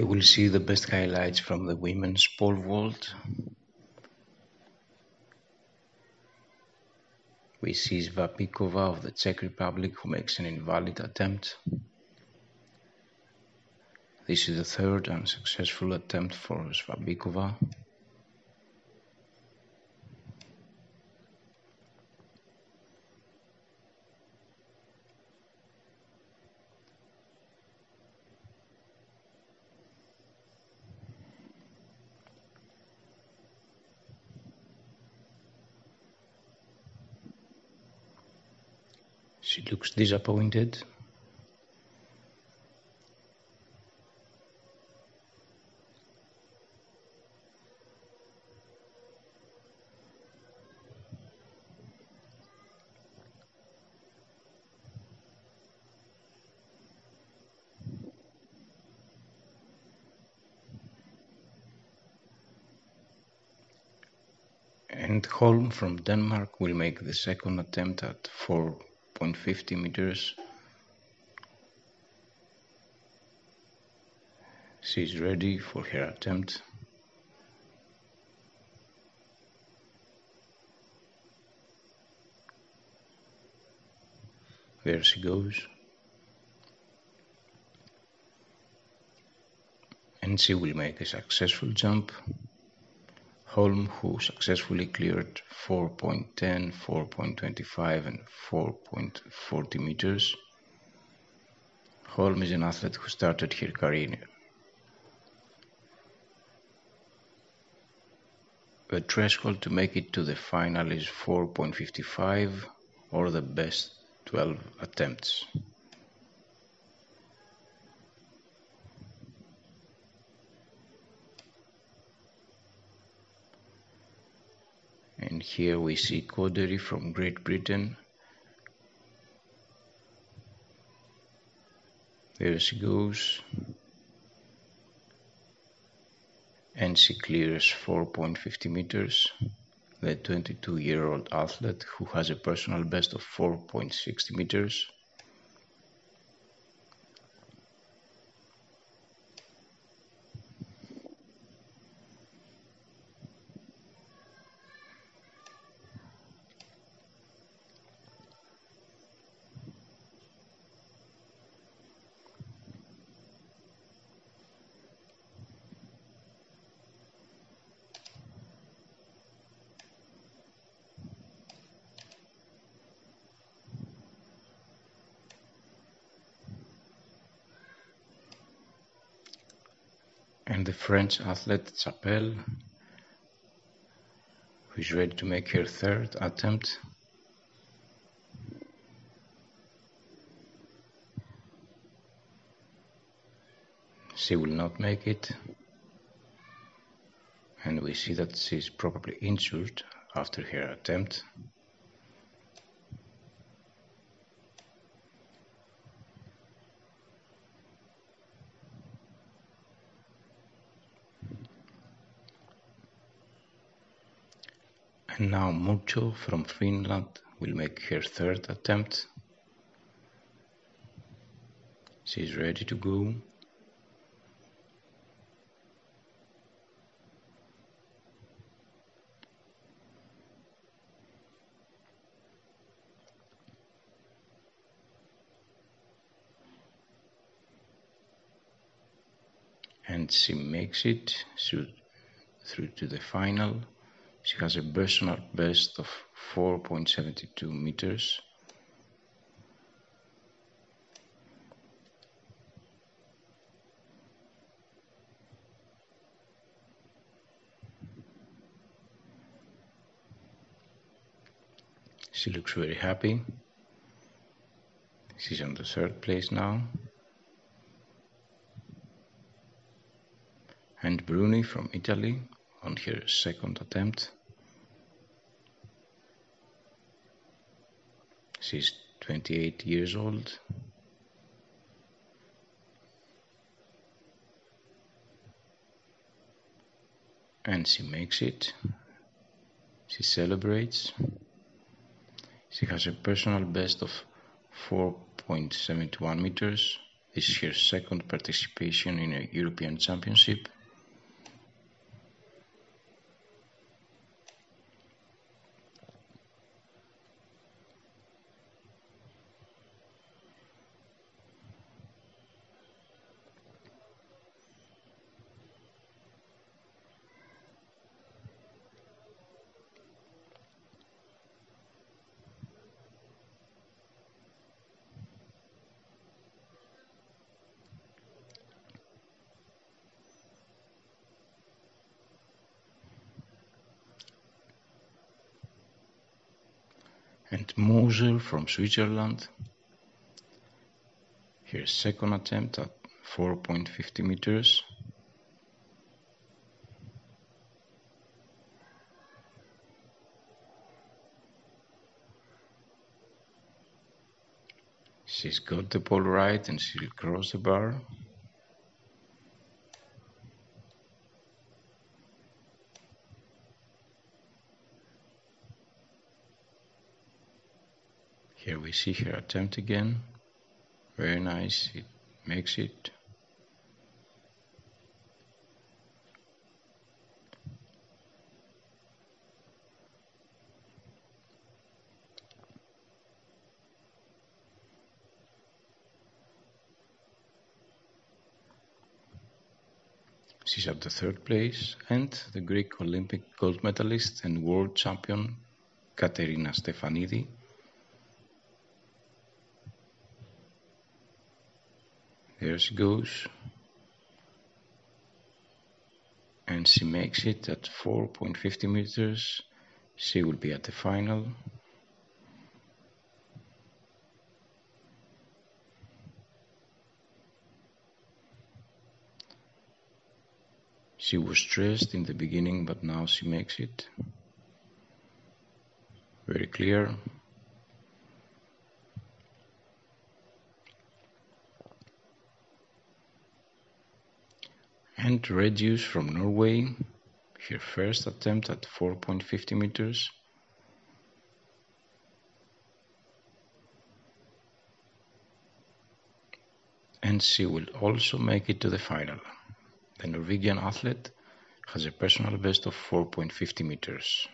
We will see the best highlights from the women's pole vault. We see Svabikova of the Czech Republic who makes an invalid attempt. This is the third unsuccessful attempt for Svabikova. She looks disappointed. And Holm from Denmark will make the second attempt at 4.50 meters. She is ready for her attempt. There she goes. And she will make a successful jump. Holm, who successfully cleared 4.10, 4.25, and 4.40 meters. Holm is an athlete who started her career. The threshold to make it to the final is 4.55 or the best 12 attempts. And here we see Caudery from Great Britain. There she goes. And she clears 4.50 meters. The 22 year old athlete who has a personal best of 4.60 meters. And the French athlete Chapelle, who is ready to make her third attempt. She will not make it, and we see that she is probably injured after her attempt. And now Murto from Finland will make her third attempt. She's ready to go. And she makes it through, through to the final. She has a personal best of 4.72 meters. She looks very happy. She's on the third place now. And Bruni from Italy on her second attempt. She's 28 years old. And she makes it. She celebrates. She has a personal best of 4.71 meters This is her second participation in a European Championship. And Moser from Switzerland. Here's second attempt at 4.50 meters. She's got the ball right and she'll cross the bar. Here we see her attempt again. Very nice, it makes it. She's at the third place and the Greek Olympic gold medalist and world champion Katerina Stefanidi She goes. And she makes it at 4.50 meters. She will be at the final. She was stressed in the beginning, but now she makes it. Very clear. And Retzius from Norway, her first attempt at 4.50 meters. And she will also make it to the final. The Norwegian athlete has a personal best of 4.50 meters.